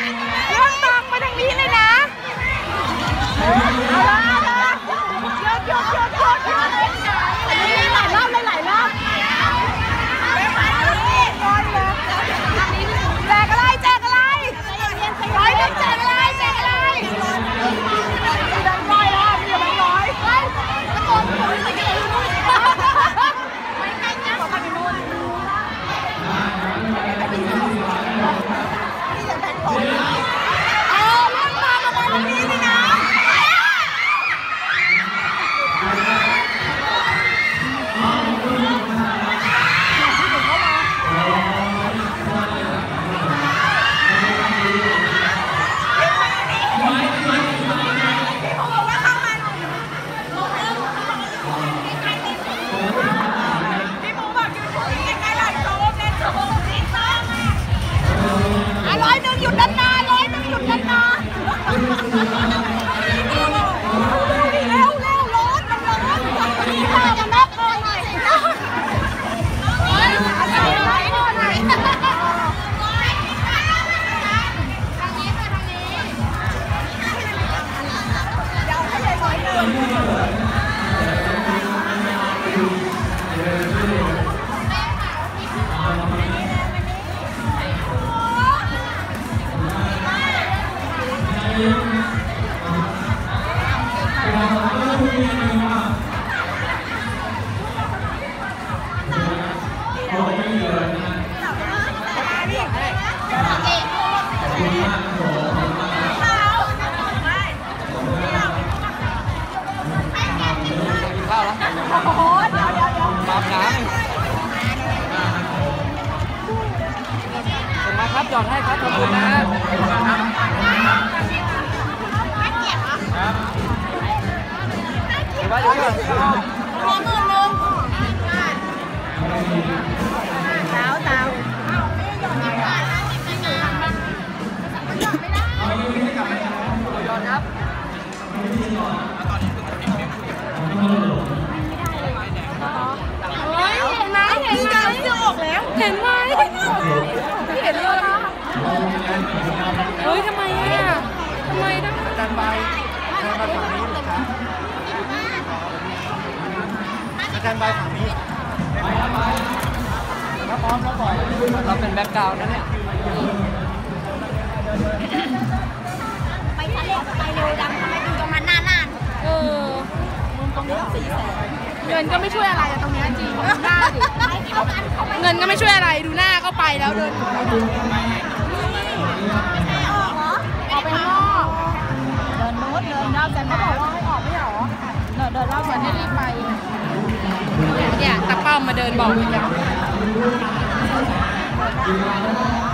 Não, não. ร้อยหนึ่งหยุดนานๆร้อยหนึ่งหยุดนานๆเร็วเร็วร้อนมันร้อนพี่พามานับคอหน่อยนะเฮ้ยนับคอหน่อยทางนี้ค่ะทางนี้ เดี๋ยวให้เลยร้อยหนึ่งโอ้โหเดี๋ยวเดี๋ยวเดี๋ยว มาบน้ำผมมาครับจอดให้ครับขอบคุณนะเดี๋ยวว่าเดี๋ยวก่อน ขอหมื่นหนึ่งสาจอดครับเฮ้ยเห็นไหมเห็นไหมเสื้ออกแล้ว เห็นไหมไม่เห็นเลยนะเฮ้ยทำไมอะทำไมนะอาจารย์ใบอารใบฝั่งนี้ครับอาจารย์ใบฝั่งนี้ ถ้าพร้อมแล้วปล่อยเราเป็นแบ็คกราวน์นะเนี่ยไปทะเลไปเร็วจังทำไมถึงตรงนั้นนานๆเออมุมตรงนี้ต้องสี่แสนเงินก็ไม่ช่วยอะไรอะตรงเนี้ยจริงดูหน้าดิเงินก็ไม่ช่วยอะไรดูหน้าก็ไปแล้วเดินออกไปข้างนอกเดินโน้ตเดินรอบจันทร์เขาบอกว่าให้ออกไม่หรอเดินเดินรอบจันทร์ให้รีบไปเนี่ยตะเป้ามาเดินบอกอีกแล้ว luôn cả, cả, cả, cả, cả, cả, cả,